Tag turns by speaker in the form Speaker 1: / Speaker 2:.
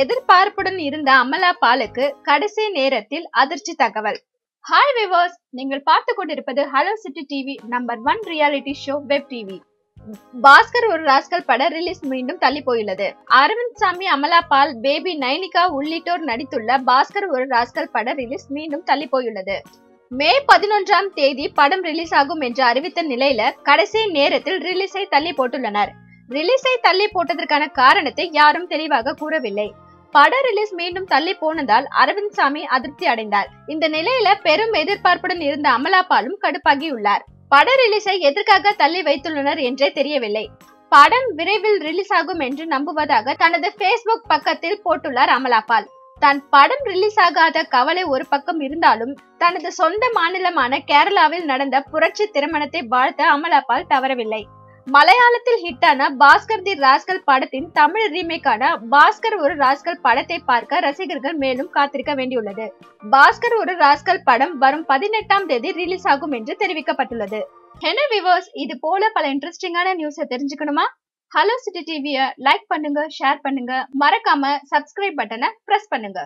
Speaker 1: எதிர்பார்ப்புடன் இருந்த அமலா பாலுக்கு கடைசி நேரத்தில் அதிர்ச்சி தகவல். ஹாய் விவர்ஸ் நீங்கள் பார்த்து கொண்டிருப்பது hello city TV number one reality show web TV Bhaskar Oru Rascal பட ரிலீஸ் மீண்டும் தள்ளி போயுள்ளது. அரவிந்த் சாமி அமலா பால் பேபி நைனிகா உள்ளிட்டோர் நடித்துள்ள பாஸ்கர் ஒரு ராஸ்கல் பட ரிலீஸ் மீண்டும் தள்ளி போயுள்ளது. மே பதினொன்றாம் தேதி படம் ரிலீஸ் ஆகும் என்று அறிவித்த நிலையில கடைசி நேரத்தில் ரிலீஸை தள்ளி போட்டுள்ளனர். ரிலீஸை தள்ளி போட்டதற்கான காரணத்தை யாரும் தெளிவாக கூறவில்லை. பட ரிலீஸ் மீண்டும் தள்ளி போனதால் அரவிந்த் சாமி அதிருப்தி அடைந்தார். இந்த நிலையில பெரும் எதிர்பார்ப்புடன் இருந்த அமலாபாலும் கடுப்பாகியுள்ளார் பட ரிலீஸை எதற்காக தள்ளி வைத்துள்ளனர் என்றே தெரியவில்லை. படம் விரைவில் ரிலீஸ் ஆகும் என்று நம்புவதாக தனது பேஸ்புக் பக்கத்தில் போட்டுள்ளார் அமலாபால் தன் படம் ரிலீஸ் ஆகாத கவலை ஒரு பக்கம் இருந்தாலும் தனது சொந்த மாநிலமான கேரளாவில் நடந்த புரட்சி திருமணத்தை வாழ்த்த அமலாபால் தவறவில்லை. மலையாளத்தில் ஹிட்டான பாஸ்கர் தி ராஸ்கல் படத்தின் தமிழ் ரீமேக்கான பாஸ்கர் ஒரு ராஸ்கல் படத்தை பார்க்க ரசிகர்கள் மேலும் காத்திருக்க வேண்டியுள்ளது. பாஸ்கர் ஒரு ராஸ்கல் படம் வரும் பதினெட்டாம் தேதி ரிலீஸ் ஆகும் என்று தெரிவிக்கப்பட்டுள்ளது. என்ன விவர்ஸ் இது போல பல இன்ட்ரெஸ்டிங்கான நியூஸை தெரிஞ்சுக்கணுமா? ஹலோ சிட்டி டிவியை லைக் பண்ணுங்க ஷேர் பண்ணுங்க. மறக்காம சப்ஸ்கிரைப் பட்டனை பிரஸ் பண்ணுங்க.